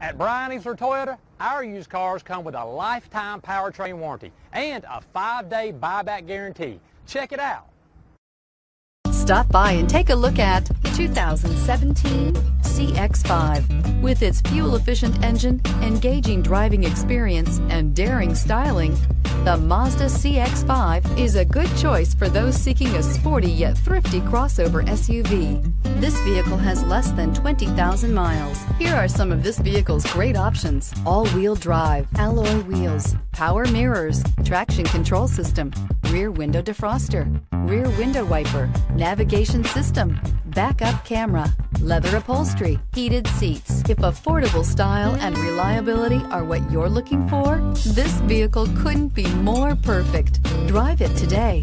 At Bryan Easler Toyota, our used cars come with a lifetime powertrain warranty and a five-day buyback guarantee. Check it out. Stop by and take a look at the 2017 CX-5. With its fuel-efficient engine, engaging driving experience, and daring styling, the Mazda CX-5 is a good choice for those seeking a sporty yet thrifty crossover SUV. This vehicle has less than 20,000 miles. Here are some of this vehicle's great options. All-wheel drive, alloy wheels, power mirrors, traction control system, rear window defroster, rear window wiper, navigation system, backup camera, leather upholstery, heated seats. If affordable style and reliability are what you're looking for, this vehicle couldn't be more perfect. Drive it today.